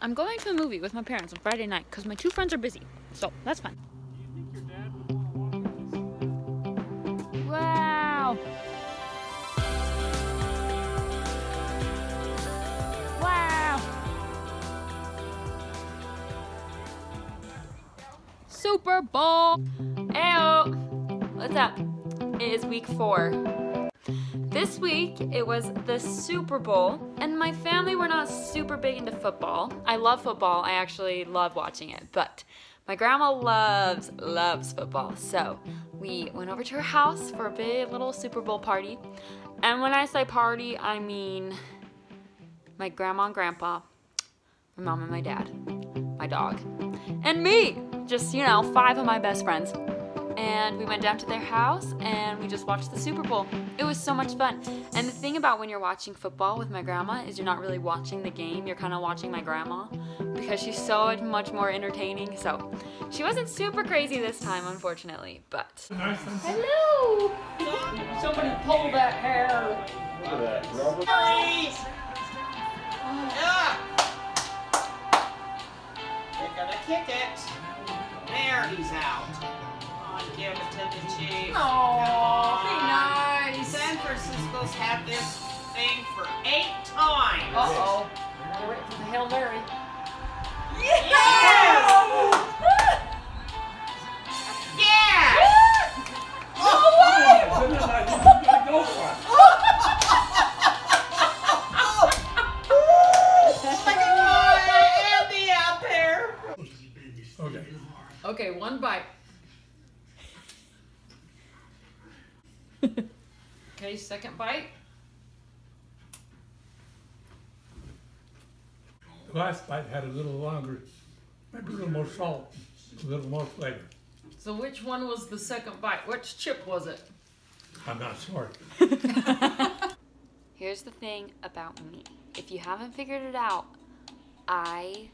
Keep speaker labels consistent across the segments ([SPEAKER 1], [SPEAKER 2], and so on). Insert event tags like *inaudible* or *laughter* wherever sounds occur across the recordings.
[SPEAKER 1] I'm going to a movie with my parents on Friday night because my two friends are busy. So that's fun. Wow. Wow. Super Bowl. Ayo. What's up? It is week four. This week, it was the Super Bowl, and my family were not super big into football. I love football, I actually love watching it, but my grandma loves, loves football. So we went over to her house for a big little Super Bowl party. And when I say party, I mean my grandma and grandpa, my mom and my dad, my dog, and me. Just, you know, five of my best friends and we went down to their house and we just watched the Super Bowl. It was so much fun. And the thing about when you're watching football with my grandma is you're not really watching the game, you're kind of watching my grandma because she's so much more entertaining. So she wasn't super crazy this time, unfortunately, but. Hello! Somebody pull that hair. Look at that, Robert.
[SPEAKER 2] Yeah. They're gonna kick it. There, he's out give it to the Chiefs.
[SPEAKER 1] Aww, be nice.
[SPEAKER 2] San Francisco's had this thing for eight times.
[SPEAKER 1] Uh-oh. Wait for the Hail Mary.
[SPEAKER 2] Yes! *laughs* Yes! *laughs* yes!
[SPEAKER 3] Oh, *laughs* oh,
[SPEAKER 1] Okay. Okay, one bite. Okay, second bite.
[SPEAKER 3] The last bite had a little longer, maybe a little more salt, a little more flavor.
[SPEAKER 1] So which one was the second bite? Which chip was it?
[SPEAKER 3] I'm not sure. *laughs*
[SPEAKER 1] Here's the thing about me. If you haven't figured it out, I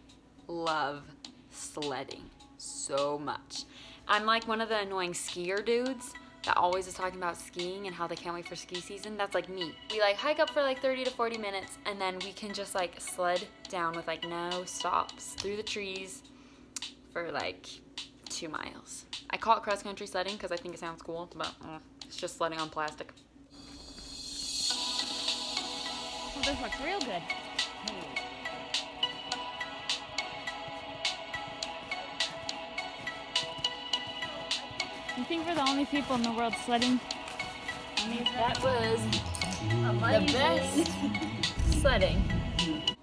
[SPEAKER 1] love sledding so much. I'm like one of the annoying skier dudes that always is talking about skiing and how they can't wait for ski season, that's like me. We like hike up for like 30 to 40 minutes and then we can just like sled down with like no stops through the trees for like two miles. I call it cross country sledding because I think it sounds cool, but uh, it's just sledding on plastic.
[SPEAKER 4] Oh, this looks real good. You think we're the only people in the world sledding?
[SPEAKER 1] That was the best *laughs* sledding.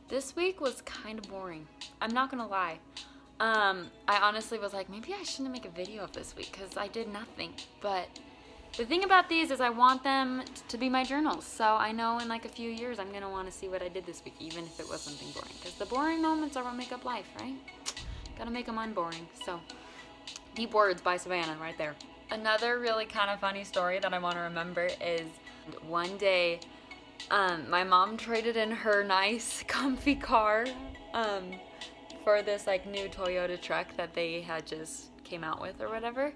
[SPEAKER 1] This week was kind of boring. I'm not gonna lie. Um, I honestly was like, maybe I shouldn't make a video of this week because I did nothing. But the thing about these is I want them to be my journals. So I know in like a few years I'm gonna want to see what I did this week, even if it was something boring. Because the boring moments are what make up life, right? Gotta make them unboring. So Deep Words by Savanna right there. Another really kind of funny story that I want to remember is one day um, my mom traded in her nice *laughs* comfy car um, for this like new Toyota truck that they had just came out with or whatever.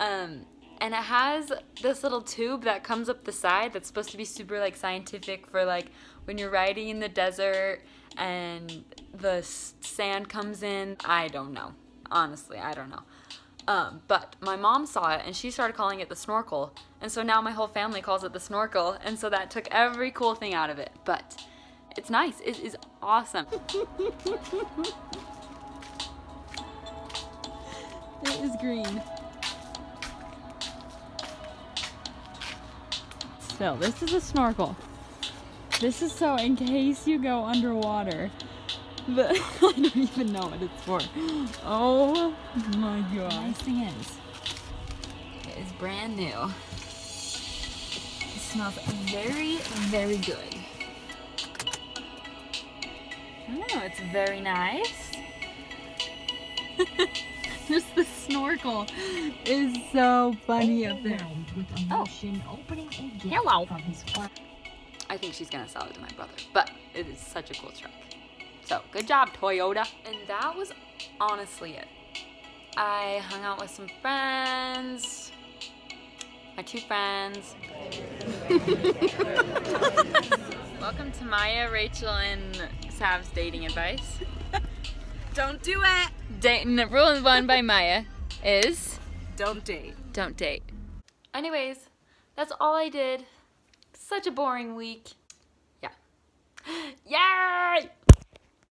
[SPEAKER 1] Um, and it has this little tube that comes up the side that's supposed to be super like scientific for like when you're riding in the desert and the sand comes in. I don't know. Honestly, I don't know. Um, but my mom saw it and she started calling it the snorkel. And so now my whole family calls it the snorkel. And so that took every cool thing out of it. But it's nice. It is awesome. *laughs* it is green.
[SPEAKER 4] So this is a snorkel. This is so in case you go underwater but *laughs* I don't even know what it's for. Oh my god.
[SPEAKER 1] The nice thing is, it is brand new. It smells very, very good. Oh, it's very nice. *laughs*
[SPEAKER 4] Just the snorkel is so funny up there.
[SPEAKER 1] Oh. Hello. I think she's gonna sell it to my brother, but it is such a cool truck. So good job, Toyota. And that was honestly it. I hung out with some friends, my two friends. *laughs* Welcome to Maya, Rachel, and Sav's dating advice. *laughs*
[SPEAKER 5] Don't do it.
[SPEAKER 1] Dayton, rule one by Maya is
[SPEAKER 5] Don't date.
[SPEAKER 1] don't date. Anyways, that's all I did. Such a boring week. Yeah. *gasps* Yay!